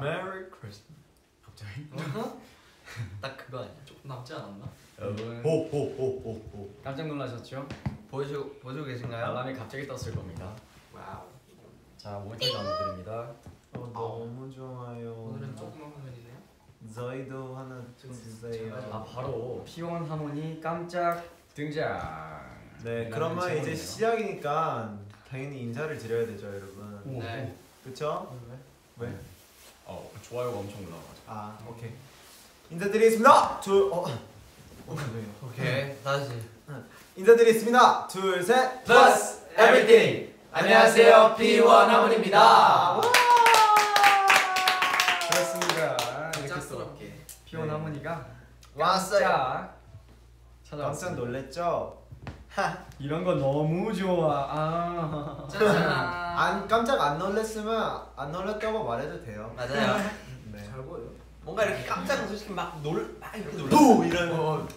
Merry Christmas. 갑자기 딱 그거 아니야? 조금 남지 않았나? 여러분 호호호호호. 깜짝 놀라셨죠? 보여주 보여주고 계신가요? 알람이 갑자기 떴을 겁니다. Wow. 자 모니터 나눠드립니다. 어, 너무 좋아요. 오늘은 조그만 화면이네요. 저희도 하나 주세요. 아 바로 P1Harmony 깜짝 등장. 네, 그러면 이제. 시작이니까 당연히 인사를 드려야 되죠, 여러분. 오, 네. 그렇죠? 왜? 어 좋아요가 엄청 올라가죠. 아, 오케이. 인사드리겠습니다. 둘, 어, 어, 왜요? 오케이 다시. 인사드리겠습니다. 둘, 셋. Plus everything. 안녕하세요, P1 하모니입니다. 그렇습니다. 짝스럽게. P1 네. 하모니가 왔어요. 깜짝. 놀랬죠? 이런 거 너무 좋아. 아. 짜잔. 안 깜짝 안 놀랬으면 안 놀랬다고 말해도 돼요. 맞아요. 네. 잘 보여. 뭔가 이렇게 깜짝 솔직히 막놀막 이렇게 놀라. 부 이런. 어.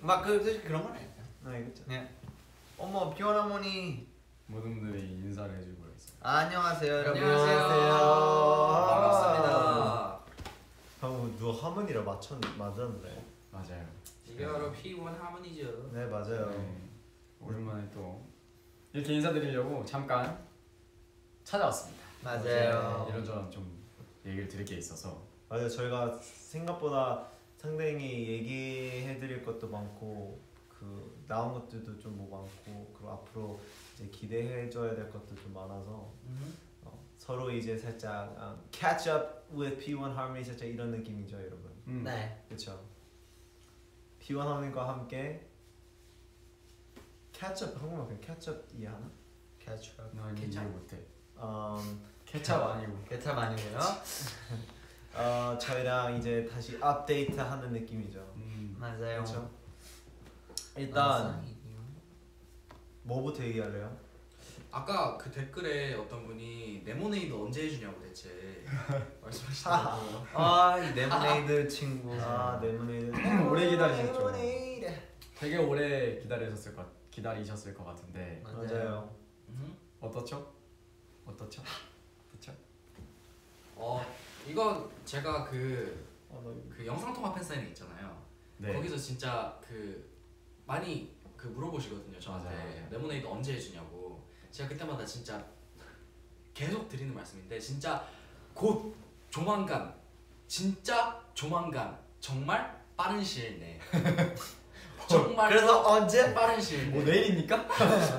막그 솔직히 그런 건 아니에요. 네, 그렇죠. 그냥 어머 비원 할머니 모든 분들이 인사를 해주고 있어요. 안녕하세요 여러분. 안녕하세요. 반갑습니다. 방금 누가 하모니를 맞췄 맞았는데. 맞아요. 이게 바로 P1 하모니죠. 네, 맞아요. 네. 오랜만에 또 이렇게 인사드리려고 잠깐 찾아왔습니다. 맞아요. 네, 이런저런 좀 얘기를 드릴 게 있어서 맞아요. 저희가 생각보다 상당히 얘기해드릴 것도 많고 그 나온 것들도 좀 뭐 많고 그리고 앞으로 이제 기대해줘야 될 것도 좀 많아서 어, 서로 이제 살짝 um, catch up with P1 Harmony 살짝 이런 느낌이죠, 여러분. 음. 네. 그렇죠. P1 Harmony과 함께 up 한국말 그냥 up 이해하나? 캐쳐. 난 케찹. 이해 못해. 음, 케찹 아니고 개탑 아니고요. 어, 저희랑 이제 다시 업데이트 하는 느낌이죠. 음. 맞아요. 그렇죠. 일단 뭐부터 얘기할래요? 아까 그 댓글에 어떤 분이 레모네이드 언제 해주냐고 대체 말씀하시더라고요. 아이 레모네이드 친구. 아 레모네이드 기다리셨죠. 되게 오래 기다리셨을 것 기다리셨을 것 같은데 맞아요. 음. 어떻죠? 어떻죠? 어떻죠? 어 이거 제가 그, 어, 막 그 영상 통화 팬 사인회 있잖아요. 네. 거기서 진짜 그 많이 그 물어보시거든요 저한테 맞아요. 레모네이드 언제 해주냐고. 제가 그때마다 진짜 계속 드리는 말씀인데 진짜 곧 조만간 진짜 조만간 정말 빠른 시일 내에 정말 그래서 언제? 빠른 시일 뭐 내에 내일입니까?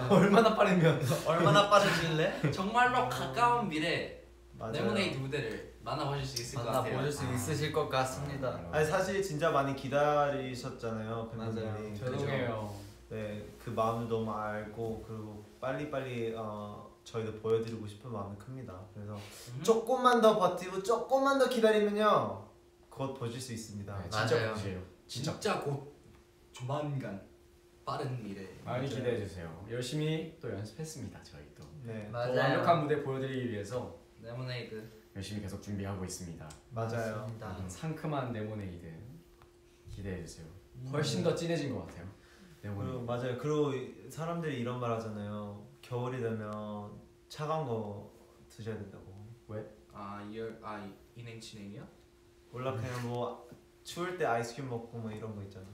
얼마나 빠르면 얼마나 빠르실래? 정말로 가까운 미래. 레모네이드 무대를 만나보실 수 있을 것 만나 같아요. 보실 수 있으실 것 같습니다. 아니 사실 진짜 많이 기다리셨잖아요 팬분들이. 죄송해요. 네, 그 마음을 너무 알고 그리고 빨리 빨리 어, 저희도 보여드리고 싶은 마음이 큽니다. 그래서 음. 조금만 더 버티고 조금만 더 기다리면요 곧 보실 수 있습니다. 네, 진짜 맞아요. 보세요. 진짜, 진짜 곧 조만간 빠른 미래 많이 맞아요. 기대해 주세요. 열심히 또 연습했습니다. 저희도 네, 맞아요. 더 완벽한 무대 보여드리기 위해서 레모네이드 열심히 계속 준비하고 있습니다. 맞아요. 맞습니다. 음, 상큼한 레모네이드 기대해 주세요. 훨씬 더 진해진 것 같아요. 그리고. 맞아요. 그리고 이- 사람들이 이런 말 하잖아요. 겨울이 되면 차가운 거 드셔야 된다고. 아 이열 아 이- 인행 진행이요? 몰라 그냥 뭐 추울 때 아이스크림 먹고 뭐 이런 거 있잖아.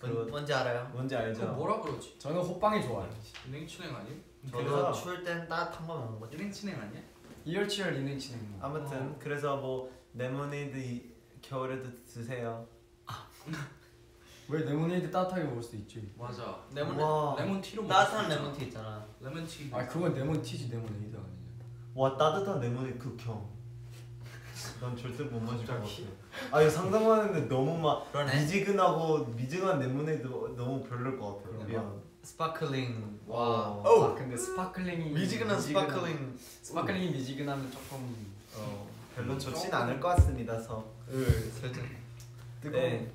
뭔, 그거 뭔지 알아요? 뭔지 그거 알죠? 뭐라 그러지? 저는 호빵이 좋아요. 인행 진행 아니? 저도 그래서- 추울 땐 따뜻한 거 먹는 거죠. 인행 진행 아니야? 이열치열 있는 진행. 아무튼 어. 그래서 뭐 레모네이드 이- 겨울에도 드세요. 왜 레모네이드 따뜻하게 먹을 수도 있지. 맞아. 레몬 와, 레몬 티로 먹을 따뜻한 수 있잖아. 레몬티 있잖아. 레몬 티. 아 그건 레몬티지 레모네이드 아니냐. 와 따뜻한 레모네이드 극혐. 난 절대 못 마실 것 같아. 아 이거 상상하는데 너무 막 그러네. 미지근하고 미지근한 레모네이드 너무 별로일 것 같아요. 그런가? 미안. Sparkling. 와. 아 근데 sparkling이 미지근한 sparkling. sparkling이 미지근하면 조금 어, 별로 좋진 않을 것 같습니다. 서. 을 살짝 뜨거운. 네.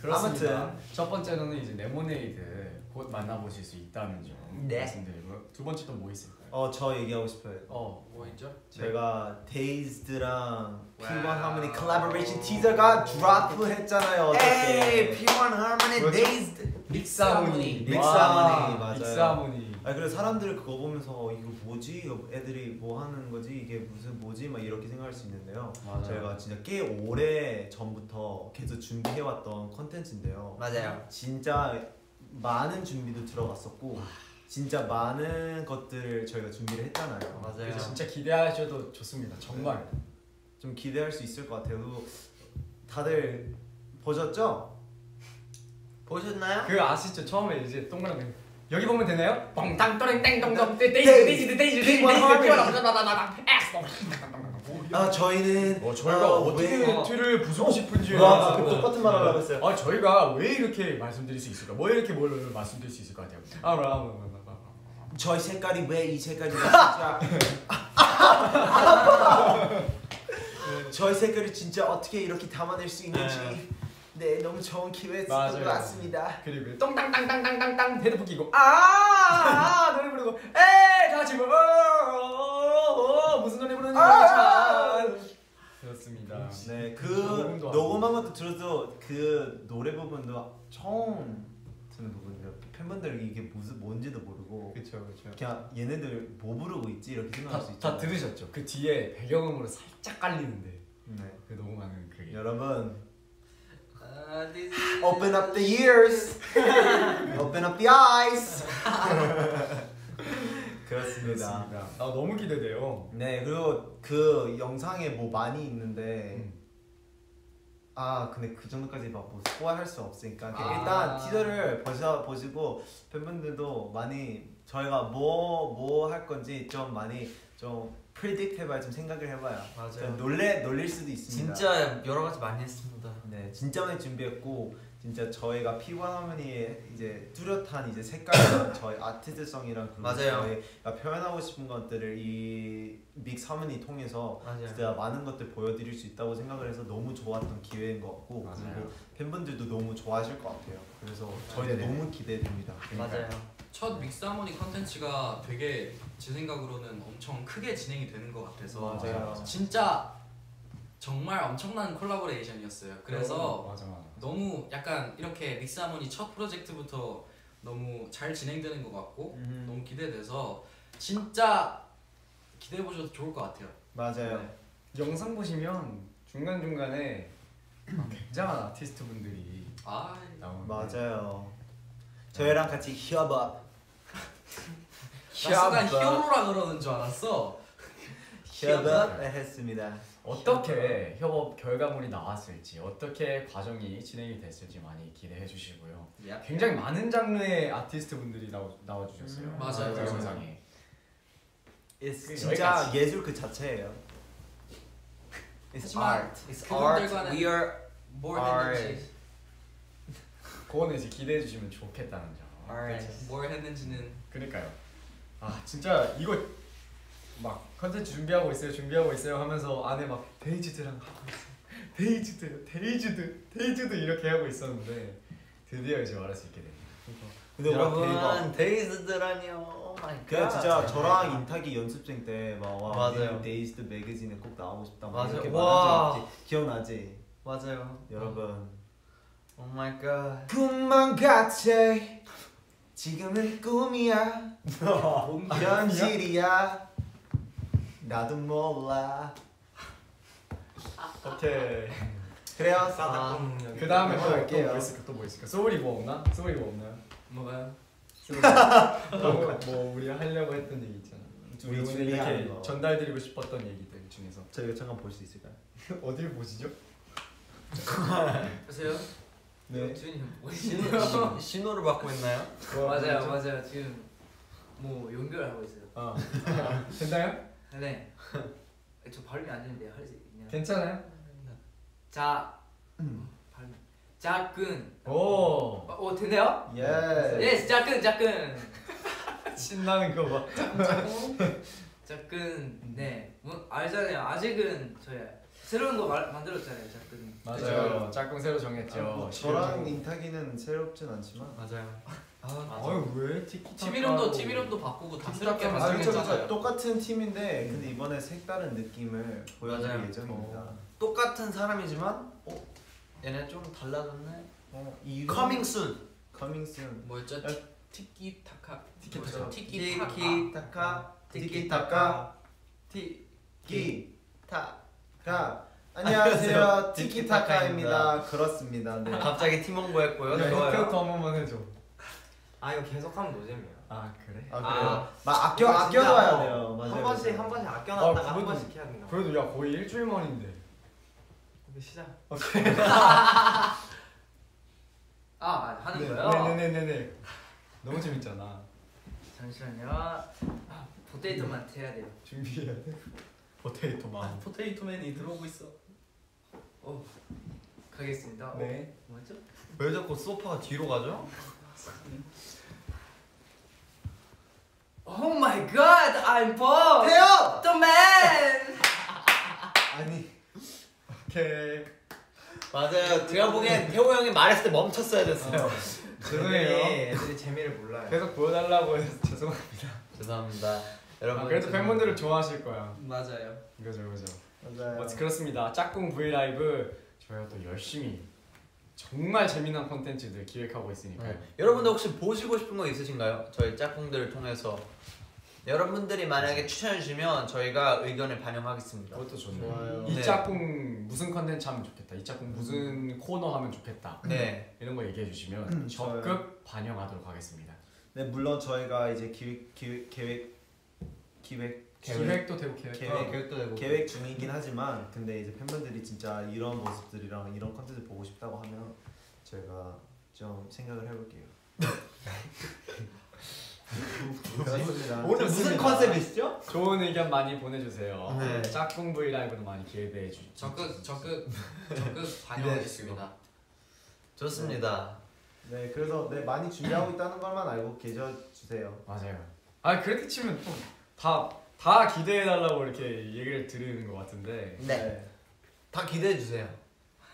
그렇습니다. 아무튼. 첫 번째로는 이제 레모네이드 곧 만나보실 수 있다는 점 네. 말씀드리고요. 두 번째 또 뭐 있을까요? 어 저 얘기하고 싶어요. 어뭐 있죠? 제가 데이즈드랑 P1 wow. 하모니 콜라보레이션 티저가 drop 했잖아요. 에이 어저께. P1 Harmony. 믹스 와, 하모니, 맞아요. 믹스 하모니. 아 그래서 사람들 그거 보면 보면서 어, 이거 뭐지? 애들이 뭐 하는 거지? 이게 무슨 뭐지? 막 이렇게 생각할 수 있는데요. 맞아요. 저희가 진짜 꽤 오래 전부터 계속 준비해왔던 컨텐츠인데요. 맞아요. 진짜 많은 준비도 들어갔었고 진짜 많은 것들을 저희가 준비를 했잖아요. 맞아요. 진짜 기대하셔도 좋습니다. 정말. 좀 기대할 수 있을 것 같아요. 다들 보셨죠? 보셨나요? 그 아시죠? 처음에 이제 동그라미 여기 보면 되나요? 뻥땅 또랭 땡동동 데이지 데이지 데이지 데이지 아 저희는 어 저희가 어, 어떻게 왜- 틀을 부수고 싶은지 와, 그 똑같은 말 하려고 했어요. 아 저희가 왜 이렇게 말씀드릴 수 있을까? 뭐 이렇게 뭘 말씀드릴 수 있을 것 같아요. 아, 아, 아, 아, 아, 아. 저희 색깔이 왜 이 색깔이냐 진짜 저희 색깔이 진짜 어떻게 이렇게 담아낼 수 있는지 네 너무 좋은 기회였던 것. 같습니다. 그리고 똥땅땅땅땅땅땅 헤드폰 끼고 아, 아 노래 부르고 에이 다 같이 뭐 어, 어, 어, 무슨 노래 부르는지 아! 모르겠지만 그렇습니다. 네, 그 하고. 녹음한 것도 들어도 그 노래 부분도 처음 듣는 부분이에요. 팬분들 이게 무슨 뭔지도 모르고 그렇죠 그렇죠. 그냥 얘네들 뭐 부르고 있지 이렇게 생각할 수 다, 있죠. 다 들으셨죠? 그 뒤에 배경음으로 살짝 깔리는데 네. 그 녹음하는 그게 여러분 아, Open up the ears. Open up the eyes. 그렇습니다. 그렇습니다. 아 너무 기대돼요. 네 그리고 그 영상에 뭐 많이 있는데 음. 아 근데 그 정도까지 막뭐 스포할 수 없으니까 그냥 아. 일단 티저를 보셔 보시고 팬분들도 많이 저희가 뭐 뭐 할 건지 좀 많이 좀 predict 해봐야 좀 생각을 해봐요. 맞아요. 좀 놀래 놀릴 수도 있습니다. 진짜 여러 가지 많이 했습니다. 네, 진짜 많이 준비했고 진짜 저희가 피원하모니의 이제 뚜렷한 이제 색깔이랑 저희 아티스트성이랑 맞아요. 저희가 표현하고 싶은 것들을 이 믹스 하모니 통해서 맞아요. 진짜 많은 것들 보여드릴 수 있다고 생각을 해서 너무 좋았던 기회인 것 같고 맞아요. 그리고 팬분들도 너무 좋아하실 것 같아요. 그래서 저희도. 너무 기대됩니다. 맞아요. 첫 믹스 하모니 컨텐츠가 되게 제 생각으로는 엄청 크게 진행이 되는 것 같아서 맞아요. 진짜 정말 엄청난 콜라보레이션이었어요. 그래서 맞아 맞아. 너무 약간 이렇게 믹스 하모니 첫 프로젝트부터 너무 잘 진행되는 것 같고 음. 너무 기대돼서 진짜 기대해 보셔도 좋을 것 같아요. 맞아요. 네. 영상 보시면 중간 중간에 굉장한 아티스트 분들이 아 나오는 맞아요. 저희랑 같이 협업 나 순간 히어로라 그러는 줄 알았어. 협업을 했습니다. 어떻게 협업 결과물이 나왔을지 어떻게 과정이 진행이 됐을지 많이 기대해 주시고요. 굉장히 많은 장르의 아티스트 분들이 나와 나와 주셨어요. 음, 맞아요, 그. 영상에. It's 그 진짜 여기까지. 예술 그 자체예요. It's art. It's art. We are 뭘 art. 그거는 이제 기대해 주시면 좋겠다는 점. art. 뭘 했는지는 그러니까요. 아 진짜 이거 막 컨텐츠 준비하고 있어요, 준비하고 있어요 하면서 안에 막 데이지드랑 하고 있어요. 데이지드, 데이지드, 데이지드 이렇게 하고 있었는데 드디어 이제 말할 수 있게. 근데 대박. 여러분 my 그냥 God. 진짜 저랑 인탁이 연습생 때막와. 데이지드 매거진에 꼭 나오고 싶다 막 맞아요. 이렇게 와. 말한 적. 기억나지? 맞아요. 여러분 oh my God. 꿈만 같아 지금은 꿈이야 현실이야 나도 몰라 오케이. 그래요 아, 그 다음에 또또 할게요. 뭐 있을까? 또 뭐 있을까? 소울이 뭐 없나? 소울이 뭐 없나요? 뭐가요? 소울이 뭐, 뭐 우리 하려고 했던 얘기 있잖아. 우리 오늘 이렇게 거. 전달드리고 싶었던 얘기들 중에서 저희가 잠깐 볼 수 있을까요? 어딜 보시죠? 보세요. 네 주인이 뭐 신호, 신호를 받고 있나요? 맞아요, 맞아요. 지금 뭐 연결하고 있어요. 아, 아, 됐나요? 네. 저 발음이 안 되는데 할수 있냐? 괜찮아요? 자, 발음. 짝꿍. 오 어, 어 되네요? 예. yes, 짝꿍, 짝꿍. 신나는 거 봐. 짝꿍. 네. 뭐 알잖아요. 아직은 저희 새로운 거 말, 만들었잖아요. 짝꿍. 맞아요. 짝꿍 새로 정했죠. 뭐 저랑 인탁이는 새롭진 않지만 맞아요. 아, 아유 왜 티키타카? 팀 이름도 팀 이름도 바꾸고 다 새롭게 팀 아. 만들었잖아요. 똑같은 팀인데 근데 이번에 색다른 느낌을 보여줄 맞아요. 예정입니다. 똑같은 사람이지만 어? 얘네 좀 달라졌네. 어, 이름 Coming soon. coming soon. 뭐였죠? 야, 티키타카 티키타카. 티키타카 티키타카 티키타카 안녕하세요 티키타카입니다 그렇습니다 네. 갑자기 팀 홍보했고요. 네, 좋아요. 한 번만 해줘. 아 이거 계속하면 노잼이야. 아 그래? 아 아, 그래요? 막 아껴 어, 돼요 맞아요 한 번씩 맞아요. 한 번씩 아, 아껴놨다가 한 그래도- 번씩 해야 된다. 그래도 야 거의 일주일 만인데. 이제 시작. 아, 아 하는 네, 거요? 네네네네. 너무 재밌잖아. 잠시만요. 아, 포테이토만 해야 돼요. 준비해야 돼. 포테이토만. 포테이토맨이 들어오고 있어 가겠습니다. 네. 어, 뭐죠? 왜 자꾸 소파가 뒤로 가죠? Oh my god, I'm Paul, 태연! the man. 아니 오케이. 맞아요. 제가 보기엔 태호 형이 말했을 때 멈췄어야 됐어요. 죄송해요. 애들이, 애들이 재미를 몰라요. 계속 보여달라고 해서 죄송합니다. 죄송합니다. 여러분. 아, 그래도 팬분들은 좋아하실 거야. 맞아요 그죠 그죠. 맞아요 어, 그렇습니다. 짝꿍 V 라이브 저희가 또 열심히 정말 재미난 콘텐츠들 기획하고 있으니까요. 네. 여러분들 혹시 보시고 싶은 거 있으신가요? 저희 짝꿍들을 통해서 여러분들이 만약에 추천해 주시면 저희가 의견을 반영하겠습니다. 그것도 좋네요. 좋아요 이 네. 짝꿍 무슨 컨텐츠 하면 좋겠다. 이 짝꿍 무슨 코너 하면 좋겠다. 네. 이런 거 얘기해 주시면 음, 적극 반영하도록 하겠습니다. 네 물론 저희가 이제 기획 기획 계획 기획 계획 도 되고 계획. 계획. 어, 계획도 되고. 계획 중이긴 하지만 근데 이제 팬분들이 진짜 이런 모습들이랑 이런 컨텐츠 보고 싶다고 하면 저희가 좀 생각을 해볼게요. 오늘 무슨 컨셉이시죠? 좋은 의견 많이 보내주세요. 네. 짝꿍 V 라이브도 많이 기대해 주. 적극 적극 적극 반영하겠습니다 좋습니다. 네 그래서 네 많이 준비하고 있다는 것만 알고 계셔 주세요. 맞아요. 아 그렇게 치면 또 다 다 기대해 달라고 이렇게 얘기를 드리는 것 같은데. 네. 다 기대해 주세요.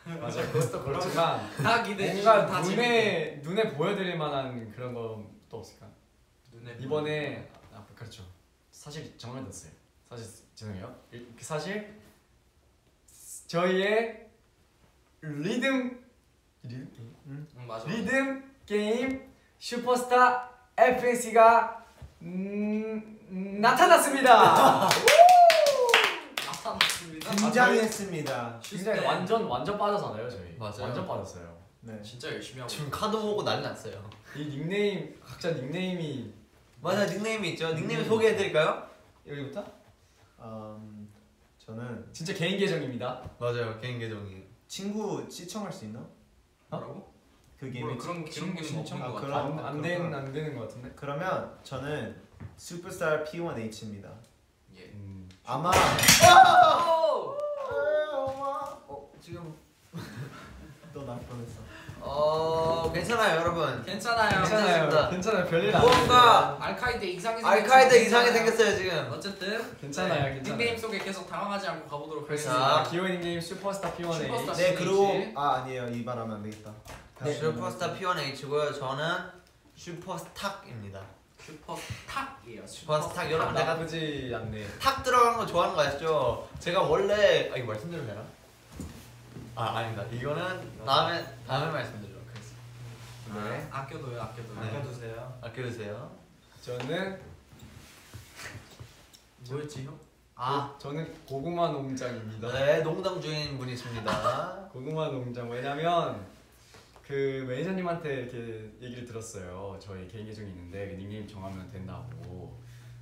맞아요. 그것도 그렇지만 다 기대해 뭔가 다. 눈에 눈에 보여드릴 만한 그런 거또 없을까? 눈에 이번에 아 그렇죠. 사실 정해졌어요. 사실 죄송해요. 이- 사실 저희의 리듬 리듬 게임? 응 맞아 리듬 게임 슈퍼스타 FNC가 음, 음, 나타났습니다. 나타났습니다 긴장했습니다. 굉장히. 완전 완전 빠졌잖아요 저희. 맞아요. 완전 빠졌어요. 네. 진짜 열심히 하고 지금 카드 보고 난리 났어요. 이 닉네임 각자 닉네임이 맞아 닉네임이 있죠. 닉네임 소개해 드릴까요? 여기부터? 음, 저는 진짜 개인 계정입니다. 맞아요. 개인 계정이. 친구 시청할 수 있나? 뭐라고? 그 몰라, 그런 그런 기능 없는 아, 것 그럼- 같아 안, 아, 안 되는 그렇구나. 안 되는 것 같은데. 그러면 저는 슈퍼스타 P1H입니다. 예 음. 아마 오! 어, 지금 또날 뻔했어. 어 괜찮아요 여러분. 괜찮아요 괜찮습니다. 괜찮아요. 별일 안 무언가 알카이드 이상하게 생겼지만 알카이드 괜찮아요. 생겼어요 지금. 어쨌든 괜찮아요, 네, 괜찮아요. 닉네임 속에 계속 당황하지 않고 가보도록 그렇습니다. 하겠습니다 자. 기호인 님 슈퍼스타 P1A. 슈퍼스타 네 P1H. 그리고 아 아니에요 이 말하면 안 되겠다. 네, 슈퍼스타 P1H고요. 저는 슈퍼스탁입니다. 슈퍼스탁이에요 슈퍼스탁 여러분 내가 나쁘지 않네. 탁 들어간 거 좋아하는 거 아시죠? 제가 원래 아 이거 말씀드려도 되나? 아 아닙니다. 이거는 다음에 다음에 말씀드리도록 하겠습니다. 네. 아, 아껴둬요 아껴둬요 네. 아껴두세요. 아껴주세요. 저는 뭐였지 형? 아 저는 고구마 농장입니다. 네, 농담 중인 분이십니다. 고구마 농장 왜냐면 그 매니저님한테 이렇게 얘기를 들었어요. 저희 개인 계정이 있는데 그 닉네임 정하면 된다고.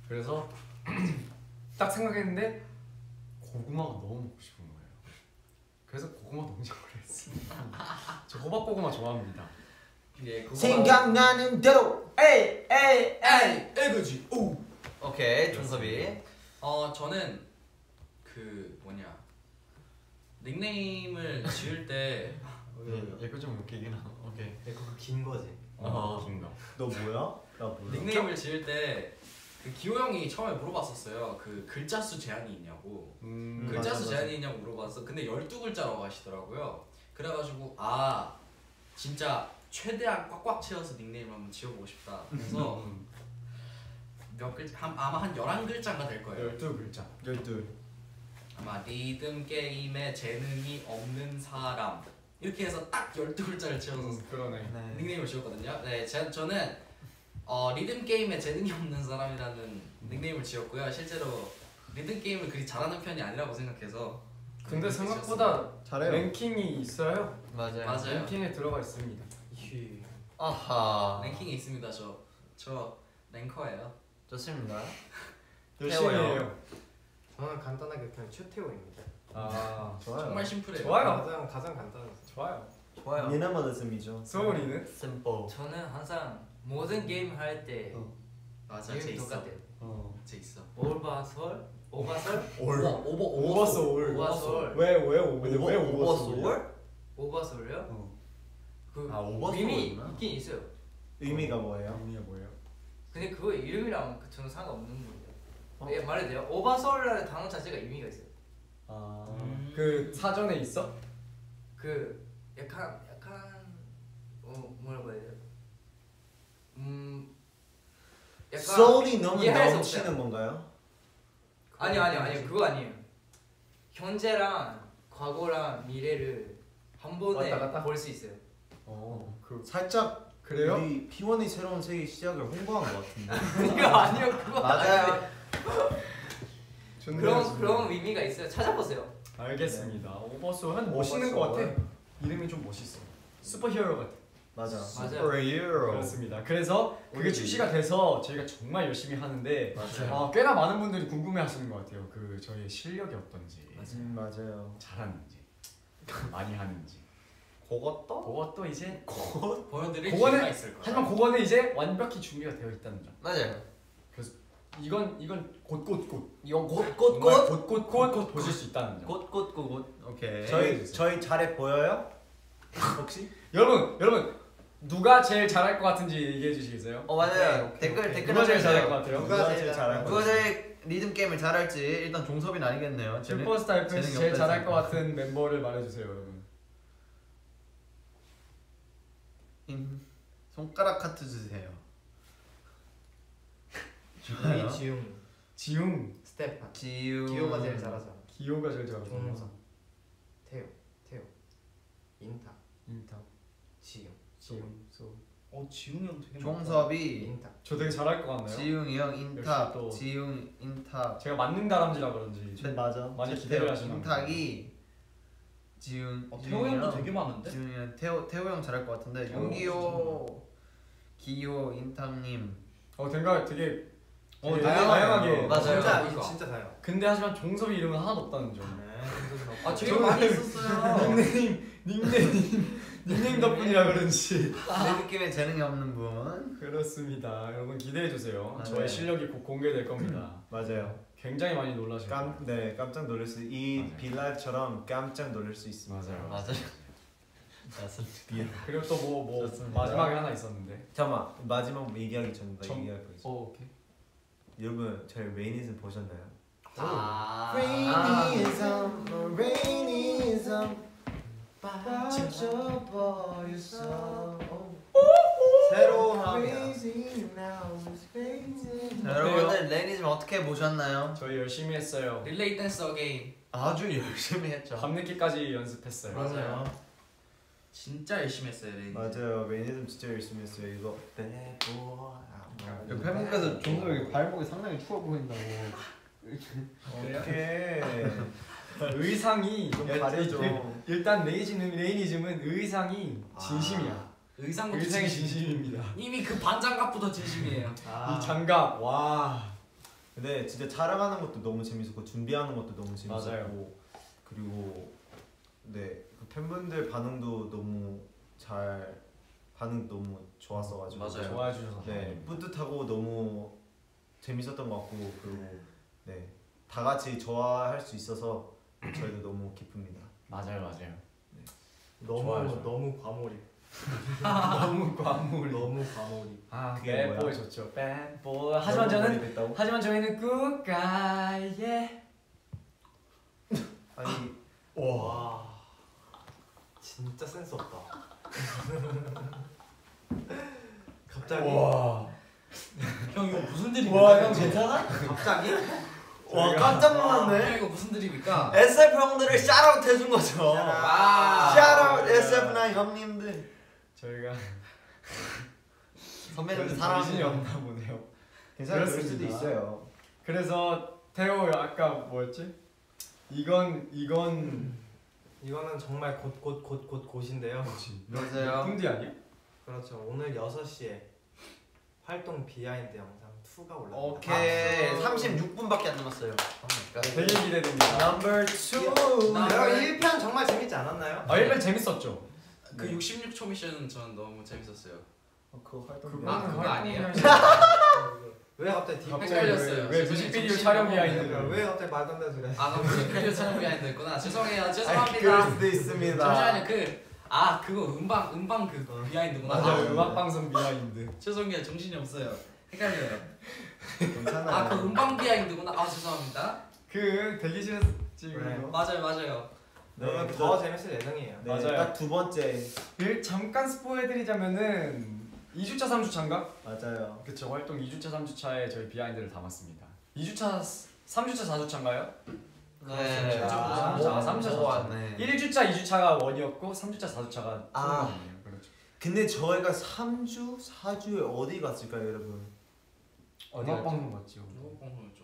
그래서 딱 생각했는데 고구마가 너무 먹고 싶은 거예요. 그래서 고구마 농장을 했습니다. 저 호박 고구마 좋아합니다. 예 그거 생각나는 대로. 에이, 에이, 에이. 에이 에그지 오! 오케이, 종섭이. 어 저는 그 뭐냐 닉네임을 지을 때 예, 이거 좀 웃기긴 하고. 오케이. 네, 그거 긴 거지. 어, 어. 긴 거. 너 뭐야? 나 몰라. 닉네임을 지을 때 그 기호 형이 처음에 물어봤었어요. 그 글자 수 제한이 있냐고. 음, 글자 맞아, 수 맞아. 제한이 있냐고 물어봤어. 근데 12글자라고 하시더라고요. 그래가지고 아 진짜 최대한 꽉꽉 채워서 닉네임을 한번 지어보고 싶다. 그래서 음, 몇 글자 한, 아마 한 11글자가 될 거예요. 12글자. 열둘. 아마 리듬 게임에 재능이 없는 사람 이렇게 해서 딱 12글자를 채워서 음, 그러네. 네. 닉네임을 지었거든요. 네, 제, 저는 어 리듬 게임에 재능이 없는 사람이라는 닉네임을 지었고요. 실제로 리듬 게임을 그리 잘하는 편이 아니라고 생각해서 근데 생각보다 잘해요. 랭킹이 있어요. 맞아요. 맞아요. 랭킹에 들어가 있습니다. 아하. 랭킹에 있습니다. 저 저 랭커예요. 좋습니다. 열심히. 해요. 저는 간단하게 그냥 최태호입니다. 아 좋아요. 정말 심플해요. 좋아요. 가장 가장 간단한. 좋아요. 좋아요. 미니멀리즘이죠. 소울이는 심플. 저는 항상 모든 게임 할 때 어. 맞아, 제 있어. 똑같아요. 어. 제 있어. 오바솔, 오바솔, 오버 오버. 오버솔, 왜왜 오버 왜? 오버소울? 오바솔요? 어. 그 아, 오버솔이구나. 의미 있긴 있어요. 의미가 뭐예요? 의미가 뭐예요? 근데 그거 이름이랑 그 저는 상관없는 거예요. 어. 예, 말해도 돼요? 오바솔이라는 단어 자체가 의미가 있어요. 아. 음. 그 사전에 있어? 그 약간 약간 어 뭐라고 해야 돼요? 음 약간 소울이 너무 넘치는. 건가요? 아니 아니 아니 그거 아니에요. 현재랑 과거랑 미래를 한 번에? 볼 수 있어요. 어. 그 살짝 그래요? 우리 P1의 새로운 세계 시작을 홍보한 것 같은데. 이거 아니요 그거 맞아요. 좋네요, 그런. 그런 의미가 있어요. 찾아보세요. 알겠습니다. 오버소울은 멋있는 것 같아. 이름이 좀 멋있어. 슈퍼히어로 같아. 맞아. 맞아요. 슈퍼히어로. 그렇습니다. 그래서 그게 출시가 돼서 저희가 정말 열심히 하는데 맞아요. 어, 꽤나 많은 분들이 궁금해하시는 것 같아요. 그 저희의 실력이 어떤지, 음, 맞아요. 잘하는지, 많이 하는지. 그것도? 그것도 이제 보여드릴 그거는- 기회가 있을 거예요. 하지만 그거는 이제 완벽히 준비가 되어 있다는 점. 맞아요. 이건 이건 곧곧곧 이건 곧곧곧 곧곧곧 보실 수 있다는 점. 곧곧곧 오케이. 저희 저희 잘해 보여요? 혹시? 여러분 여러분 누가 제일 잘할 것 같은지 얘기해 주시겠어요? 어 맞아요. 오케이, 댓글 오케이. 댓글 누가 제일 잘할 것. 같아요? 누가 제일 잘할 누가 제일 리듬 게임을 잘할지 일단 종섭이는 아니겠네요. 슈퍼스타 재능이 제일 잘할 것. 같은 멤버를 말해주세요, 여러분. 인- 손가락 하트 주세요. 우리 지웅, 지웅, 스테판, 지우. 기호가 제일 잘하잖아. 기호가 제일 잘하고 종성, 태호, 태호, 인타, 인탑, 지웅, 지웅, 소. 어 지웅이 형 되게 종섭이, 인타. 저 되게 잘할 것 같나요? 지웅이 형 역시 또- 지웅 인탑, 제가 만능 다람쥐라 그런지 네, 맞아. 많이 기대를 하시는 인탁이, 지웅, 어, 태호 형도 되게 많은데? 지웅이 형, 태호 태호 형 잘할 것 같은데 어, 윤기호, 기호, 인탁님. 어, 된가 되게 어, 다양하네요. 다양하게. 맞아요. 진짜 그러니까. 진짜 다요. 근데 하지만 종섭이 이름은 하나도 없다는 점. 아 되게 저는- 많이 있었어요. 닉네임, 닉네임, 닉네임 덕분이라 그런지. 내 느낌에 재능이 없는 분. 그렇습니다. 여러분 기대해 주세요. 저의 실력이 곧 공개될 겁니다. 맞아요. 굉장히 많이 놀라실 거예요. 깜, 네, 깜짝 놀랄 수, 이 맞아요. 빌라처럼 깜짝 놀랄 수 있습니다. 맞아요. 맞아요. 맞습니다. 그리고 또 뭐뭐 좋습니다. 마지막에 하나 있었는데. 잠깐만, 마지막 얘기하기 전에 얘기할 거 있어. 오, 오케이. 여러분, 저희 레이니즘 보셨나요? 아. Rainism, Rainism, 빠져버렸어. 새로운. 자, 여러분들 레이니즘 어떻게 보셨나요? 저희 열심히 했어요. 릴레이 댄스 again 아주 열심히 했죠. 밤늦게까지 연습했어요. 맞아요. 진짜 열심히 했어요 레이니. 맞아요, Rainism 진짜 열심히 했어요. 이거 bad boy. 그 팬분께서 종섭이 발목이 상당히 추워 보인다고. 오케이. 의상이 좀 가려줘. 일- 일단 레이지는 Rainism은 의상이 진심이야. 의상부터 의상이 진심. 진심입니다. 이미 그 반장갑부터 진심이에요. 이 장갑 와. 근데 진짜 촬영하는 것도 너무 재밌었고 준비하는 것도 너무 재밌었고 맞아요. 그리고 네, 그 팬분들 반응도 너무 잘 반응 너무 좋았어가지고 맞아요. 좋아해 주셔서 네 뿌듯하고 너무 재밌었던 것 같고 그리고 네다 같이 좋아할 수 있어서 저희도 너무 기쁩니다. 맞아요 맞아요. 너무 좋아요, 좋아요. 너무 과몰입. 너무 과몰입. 너무 과몰입. 아 그게 뭐야? 배보이 좋죠. 배보이. 하지만 저는? 하지만 저희는 끝까지 아니 와. 진짜 센스 없다. 갑자기 와. 형 이거 무슨 드립입니까? 와, 형 괜찮아? 갑자기 와 깜짝 형 놀랐네. 이거 무슨 드립입니까? SF 형들을 샤라웃 해준 거죠. 와. 샤라웃 SF9 형님들. 저희가 선배님 사랑합니다. 없나 보네요. 그럴 수도 그렇습니다. 있어요. 그래서 태호 아까 뭐였지? 이건 이건 이거는 정말 곧곧곧곧 곧인데요. 맞아요. 풍디 아니야? 그렇죠. 오늘 6시에 활동 behind 영상 2가 올라갑니다. 오케이. 아. 36분밖에 안 남았어요. 되게 기대됩니다. Number two. 나- 여러분 1편 정말 재밌지 않았나요? 아 1편 재밌었죠? 그 66초 미션은 저는 너무 재밌었어요. 어, 그거 활동. 그거 아, 그거 아니에요? 왜 갑자기 딥 헷갈렸어요. 왜, 뮤직비디오 촬영. behind 왜 갑자기 말도 안 되는 소리 아, 뮤직비디오 촬영 behind였구나. 죄송해요. 아, 그럴 죄송합니다. 수도 있습니다. 잠시만요. 그, 아, 그거 음방, 음방 그 behind구나. 맞아요 아, 음악 방송 behind 죄송해요. 정신이 없어요. 헷갈려요. 괜찮아요. 아, 그 음방 behind구나. 아, 죄송합니다. 그 대기실에서 찍은 네. 거 맞아요, 맞아요. 네, 그래서- 더 재밌을 예정이에요. 네, 맞아요. 딱 두 번째. 그 잠깐 스포해드리자면은 2주차 3주차인가? 맞아요. 그쵸 활동 2주차 3주차에 저희 비하인드를 담았습니다 2주차 3주차 4주차인가요? 네. 아, 뭐, 아, 삼주차, 뭐, 사주차. 네. 1주차 2주차가 원이었고 3주차 4주차가 아. 그렇죠 근데 저희가 3주, 4주에 어디 갔을까요, 여러분? 어디 갔죠? 방송? 누구 방송이었죠?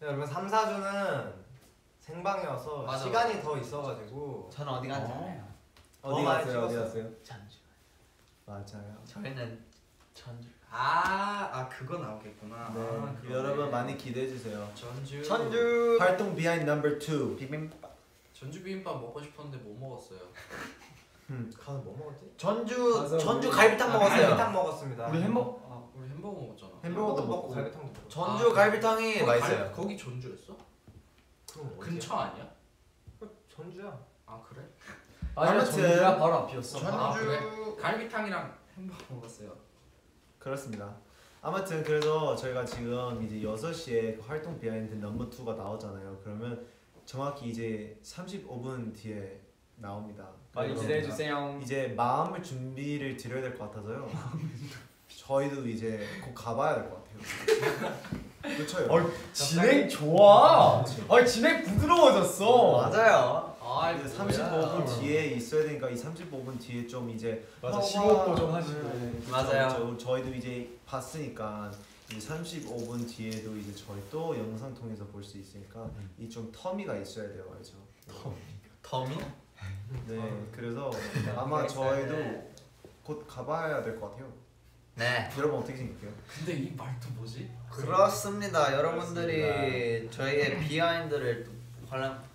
네, 여러분 3, 4주는 생방이어서 맞아. 시간이 더 있어가지고 저는 어디 간지 알아요. 어디 더 많이 갔어요? 어디. 갔어요? 전주. 맞아요. 저희는 전주. 아, 아, 그거 나오겠구나. 네, 아. 여러분 많이 기대해 주세요. 전주. 전주. 활동 behind number 2 비빔밥. 전주 비빔밥 먹고 싶었는데 못 먹었어요. 가서 뭐 먹었지? 전주 전주 우리- 갈비탕 아, 먹었어요. 갈비탕 먹었습니다. 우리 햄버거 아, 우리 햄버거 먹었잖아. 햄버거도 먹고 먹고. 갈비탕 먹고. 전주 아, 갈비탕이 거기 맛있어요. 갈- 거기 전주였어? 그럼 어디야? 근처 아니야? 전주야. 아 그래? 아무튼- 전주가 바로 앞이었어 전주. 아, 그래? 갈비탕이랑 햄버거 먹었어요. 그렇습니다. 아무튼 그래서 저희가 지금 이제 6시에 그 활동 behind number 2가 나오잖아요. 그러면 정확히 이제 35분 뒤에 나옵니다. 많이 기대해 주세요 이제 마음을 준비를 드려야 될 것 같아서요. 저희도 이제 곧 가봐야 될 것 같아요. 그렇죠. 진행 좋아 아 진행 부드러워졌어 맞아요. 아 이제 35분 뒤에 있어야 되니까 이 35분 뒤에 좀 이제 맞아, 심호흡도 좀 하시고. 네, 맞아요. 저희도 이제 봤으니까 이 35분 뒤에도 이제 저희 또 영상 통해서 볼 수 있으니까 이 좀 터미가 있어야 돼요, 알죠? 더미? 네, 그래서 아마 저희도 곧 가봐야 될 것 같아요. 네. 여러분 어떻게 생각해요? 근데 이 말도 뭐지? 그렇습니다. 여러분들이 저희의 비하인드를 관람 시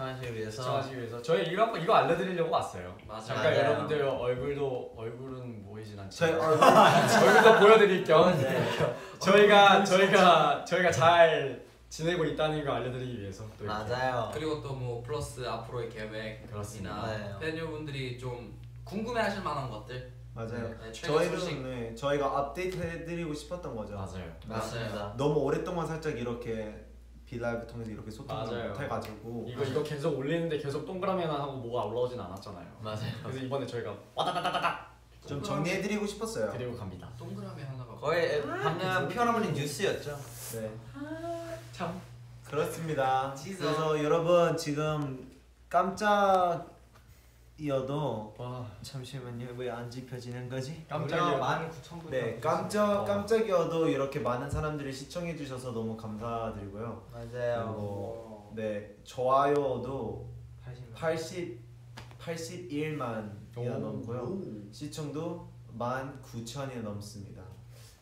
청하시기 위해서 시청하시기 위해서 저희 이거 이거 알려드리려고 왔어요 맞아요. 잠깐 맞아요. 여러분들 얼굴도 얼굴은 보이진 저희 않지만 얼굴 얼굴도 보여드릴 겸 네. 저희가 저희가 저희가 잘 지내고 있다는 걸 알려드리기 위해서 또 이렇게. 맞아요. 그리고 또 뭐 플러스 앞으로의 계획이나 그렇습니다. 네. 팬여러분들이 좀 궁금해하실 만한 것들 맞아요. 네, 최근 소식 네, 저희가 업데이트 해드리고 싶었던 거죠. 맞아요 맞습니다. 너무 오랫동안 살짝 이렇게 비라이브 통해서 이렇게 소통을 맞아요. 못해가지고 이거 이거 계속 올리는데 계속 동그라미만 하고 뭐가 올라오진 않았잖아요 맞아요. 그래서 이번에 저희가 와다다다다닥 좀 정리해드리고 싶었어요. 드리고 갑니다 동그라미 하나가 거의 방금 피어나버린 뉴스였죠. 네. 참 그렇습니다. 그래서 여러분 지금 깜짝 이어도 와 잠시만요 왜 안 지켜지는 거지? 깜짝이야 19,000분. 네 깜짝 깜짝이어도 이렇게 많은 사람들이 시청해 주셔서 너무 감사드리고요. 맞아요. 그리고 네 좋아요도 80만. 80 81만이나 오. 넘고요. 시청도 19,000이 넘습니다.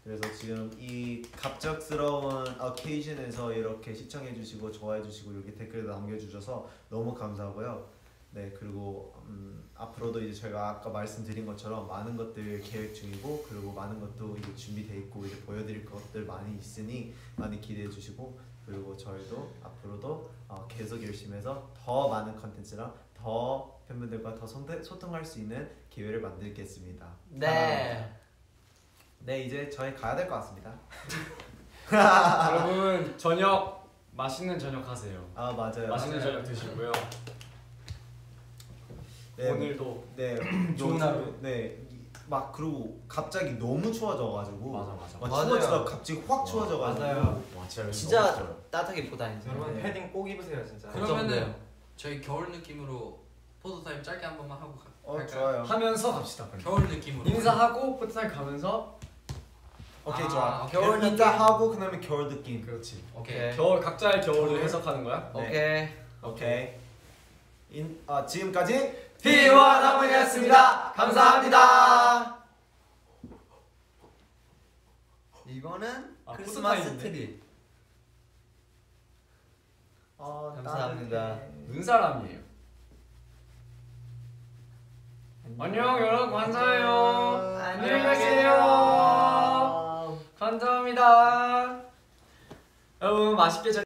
그래서 지금 이 갑작스러운 어케이션에서 이렇게 시청해 주시고 좋아해 주시고 이렇게 댓글도 남겨 주셔서 너무 감사하고요. 네 그리고 음, 앞으로도 이제 저희가 아까 말씀드린 것처럼 많은 것들 계획 중이고 그리고 많은 것도 이제 준비돼 있고 이제 보여드릴 것들 많이 있으니 많이 기대해 주시고 그리고 저희도 앞으로도 어, 계속 열심히 해서 더 많은 컨텐츠랑 더 팬분들과 더 소통- 소통할 수 있는 기회를 만들겠습니다. 네. 네 이제 저희 가야 될 것 같습니다. 여러분 저녁 맛있는 저녁 하세요 아 맞아요. 맛있는 저녁 드시고요 네, 오늘도 네 좋은 요즘- 하루. 네. 막 그리고 갑자기 너무 추워져가지고 맞아 맞아 막 맞아요. 추워지다 갑자기 확 추워져가지고 맞아요. 와 진짜 진짜. 따뜻하게 입고 다니세요. 여러분 네. 패딩 꼭 입으세요 진짜. 그러면은 저희 겨울 느낌으로 photo time 짧게 한 번만 하고 가, 어 갈까요? 좋아요. 하면서 갑시다 그럼. 겨울 느낌으로 인사하고 photo time 가면서 오케이 아, 좋아. 오케이. 겨울 느낌 하고 그 다음에 겨울 느낌. 그렇지. 오케이. 겨울 각자의 겨울을 해석하는 거야? 오케이. 오케이. 인, 아 지금까지 피원하모니였습니다. 감사합니다. 이거는 아, 크리스마스 photo time인데? 트리. 어, 감사합니다. 따뜻해. 눈사람이에요. 안녕 여러분 감사해요. 안녕히 가세요. 감사합니다. 여러분 맛있게 잘